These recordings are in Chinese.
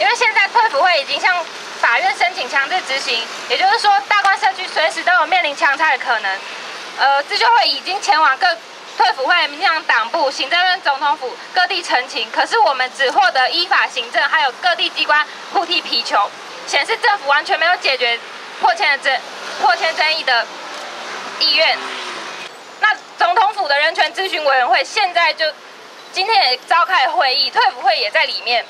因为现在退辅会已经向法院申请强制执行，也就是说，大关社区随时都有面临强拆的可能。呃，自救会已经前往各退辅会、民进党党部、行政院总统府各地澄清，可是我们只获得依法行政，还有各地机关互踢皮球，显示政府完全没有解决破迁的争破迁争议的意愿。那总统府的人权咨询委员会现在就今天也召开会议，退辅会也在里面。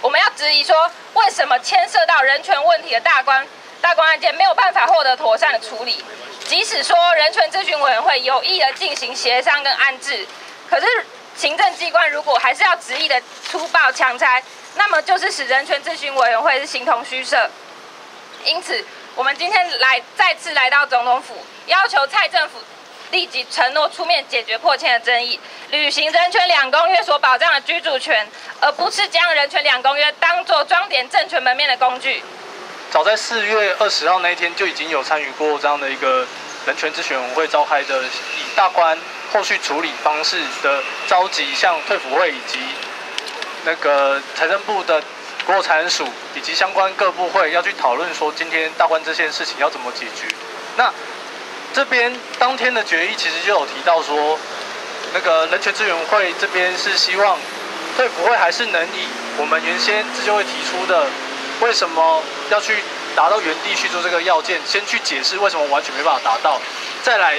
我们要质疑说，为什么牵涉到人权问题的大关大关案件没有办法获得妥善的处理？即使说人权咨询委员会有意的进行协商跟安置，可是行政机关如果还是要执意的粗暴强拆，那么就是使人权咨询委员会是形同虚设。因此，我们今天来再次来到总统府，要求蔡政府。立即承诺出面解决破迁的争议，履行人权两公约所保障的居住权，而不是将人权两公约当作装点政权门面的工具。早在四月二十号那一天就已经有参与过这样的一个人权咨询委员会召开的，以大关后续处理方式的召集，向退辅会以及那个财政部的国财产署以及相关各部会要去讨论说，今天大关这件事情要怎么解决。那这边当天的决议其实就有提到说，那个人权资源会这边是希望退辅会还是能以我们原先自救会提出的，为什么要去达到原地去做这个要件，先去解释为什么完全没办法达到，再来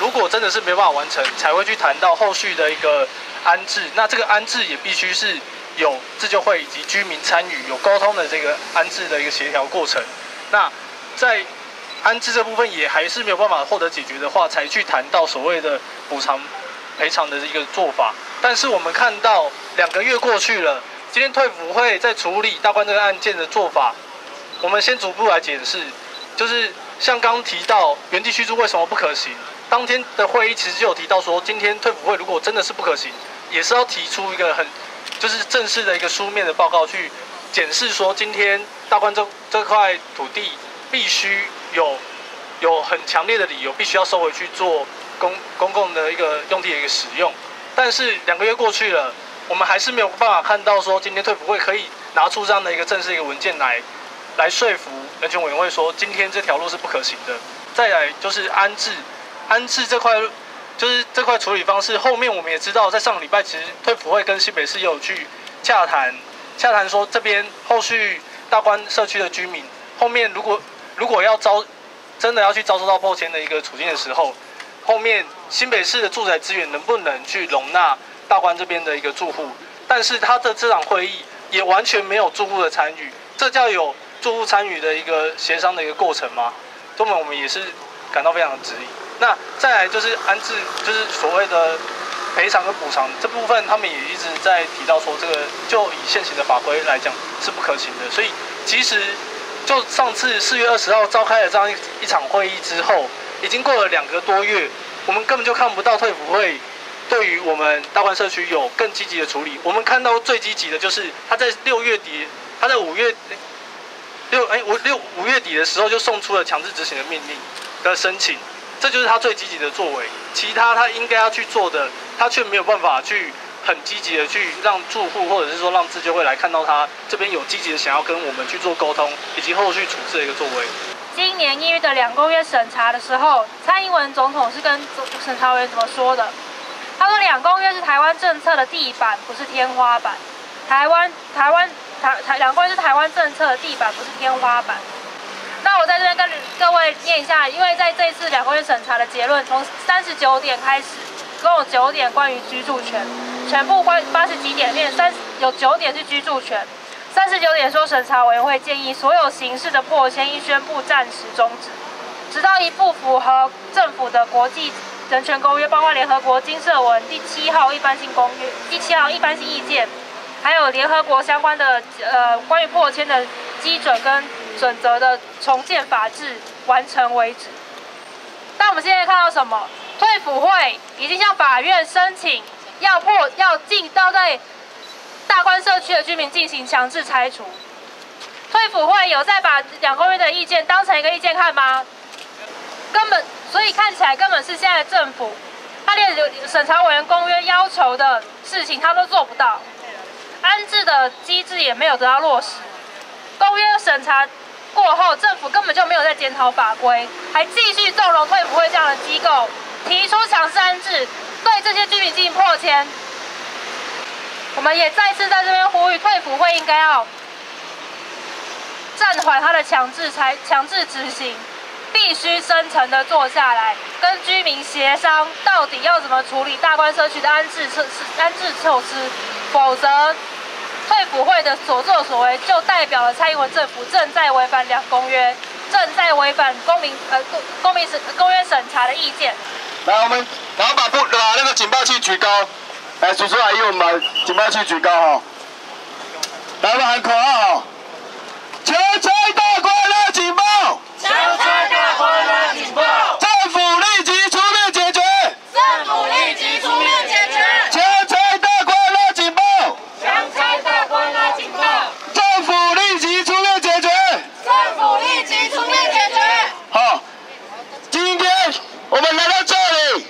如果真的是没办法完成，才会去谈到后续的一个安置。那这个安置也必须是有自救会以及居民参与、有沟通的这个安置的一个协调过程。那在安置这部分也还是没有办法获得解决的话，才去谈到所谓的补偿赔偿的一个做法。但是我们看到两个月过去了，今天退辅会在处理大关这个案件的做法，我们先逐步来解释。就是像刚提到原地居住为什么不可行，当天的会议其实就有提到说，今天退辅会如果真的是不可行，也是要提出一个很就是正式的一个书面的报告去检视说，今天大关这这块土地必须。有有很强烈的理由，必须要收回去做公公共的一个用地的一个使用。但是两个月过去了，我们还是没有办法看到说今天退辅会可以拿出这样的一个正式一个文件来，来说服人权委员会说今天这条路是不可行的。再来就是安置，安置这块就是这块处理方式。后面我们也知道，在上个礼拜其实退辅会跟新北市也有去洽谈，洽谈说这边后续大关社区的居民后面如果。如果要招，真的要去遭受到破迁的一个处境的时候，后面新北市的住宅资源能不能去容纳大关这边的一个住户？但是他的这场会议也完全没有住户的参与，这叫有住户参与的一个协商的一个过程吗？根本我们也是感到非常的质疑。那再来就是安置，就是所谓的赔偿跟补偿这部分，他们也一直在提到说，这个就以现行的法规来讲是不可行的。所以其实。就上次四月二十号召开了这样一一场会议之后，已经过了两个多月，我们根本就看不到退辅会对于我们大关社区有更积极的处理。我们看到最积极的就是他在六月底，他在五月六哎五六五月底的时候就送出了强制执行的命令的申请，这就是他最积极的作为。其他他应该要去做的，他却没有办法去。很积极的去让住户，或者是说让自救会来看到他这边有积极的想要跟我们去做沟通，以及后续处置的一个作为。今年一月的两公约审查的时候，蔡英文总统是跟审查委员怎么说的？他说两公约是台湾政策的地板，不是天花板。台湾台湾台台两公约是台湾政策的地板，不是天花板。那我在这边跟各位念一下，因为在这次两公约审查的结论，从三十九点开始，共有九点关于居住权。全部关八十几点面，三有九点是居住权，三十九点说审查委员会建议所有形式的破迁应宣布暂时终止，直到一部符合政府的国际人权公约，包括联合国金色文第七号一般性公约、第七号一般性意见，还有联合国相关的呃关于破迁的基准跟准则的重建法制完成为止。但我们现在看到什么？退辅会已经向法院申请。要破要进到对大关社区的居民进行强制拆除。退辅会有在把两公约的意见当成一个意见看吗？根本，所以看起来根本是现在政府，他连审查委员公约要求的事情他都做不到，安置的机制也没有得到落实。公约审查过后，政府根本就没有在检讨法规，还继续纵容退辅会这样的机构提出强制安置，对这些居民进行破迁。我们也再次在这边呼吁，退辅会应该要暂缓他的强制拆、强制执行，必须深层的坐下来，跟居民协商，到底要怎么处理大关社区的安置措施、安置措施，否则国会的所作所为，就代表了蔡英文政府正在违反两公约，正在违反公民呃公公民审公约审查的意见。来，我们然后把不把那个警报器举高。来，叔叔阿姨，我们把警报器举高哈！来，我们喊口号哈！强拆大关拉警报！强拆大关拉警报！政府立即出面解决！政府立即出面解决！强拆大关拉警报！强拆大关拉警报！政府立即出面解决！政府立即出面解决！好，今天我们来到这里，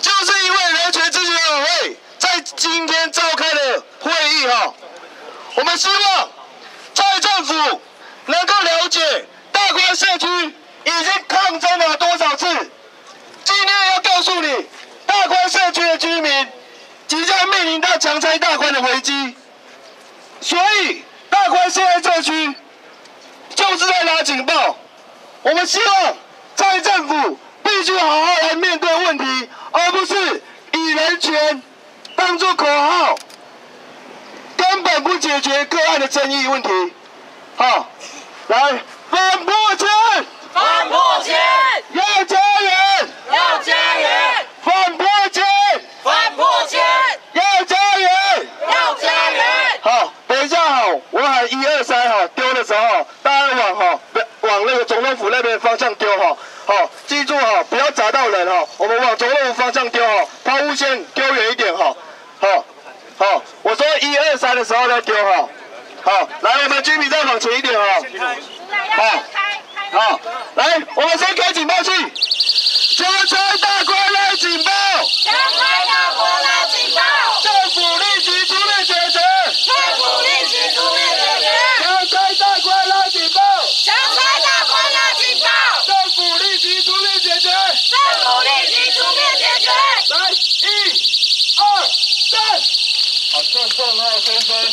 就是因为人权咨询委员会。今天召开的会议哈，我们希望在政府能够了解大关社区已经抗争了多少次。今天要告诉你，大关社区的居民即将面临到强拆大关的危机，所以大关现在社区就是在拉警报。我们希望在政府必须好好来面对问题，而不是以人权。当作口号，根本不解决个案的争议问题。好，来反破迁，反破迁，要家园，要家园，反破迁，反破迁，要家园，要家园。好，等一下哈，我喊一二三哈，丢的时候大家往哈往那个总统府那边方向丢哈。好，记住哈，不要砸到人哈。我们往总统府方向丢哈，抛物线丢远一点哈。好，好，我说一二三的时候再丢哈。好，来，我们军民再往前一点啊。好，好，来，我们先开警报器，加拆大过来警报，加拆大过来警报，政府立即出面解决，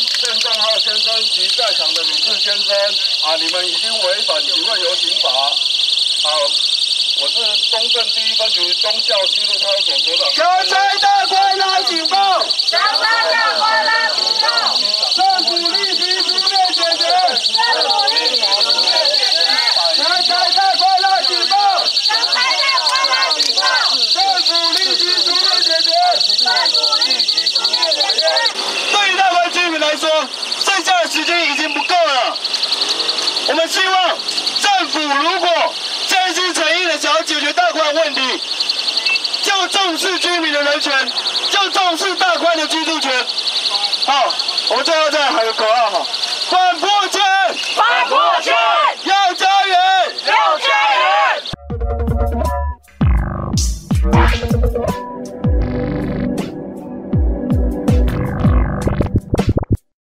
郑正浩先生及在场的女士先生，啊，你们已经违反请问游行法。啊，我是东镇第一分局宗教西路派出所所长。交差大关拉警报！交差大关拉警报！政府立即出面解决！政府立即出面解决！交差大关拉警报！交差大关拉警报！政府立即出面解决！政府立即出面解决！对于大关居民说，剩下的时间已经不够了。我们希望政府如果真心诚意的想要解决大块问题，就重视居民的人权，就重视大块的居住权。好，我们最后再喊个口号哈，反破迁。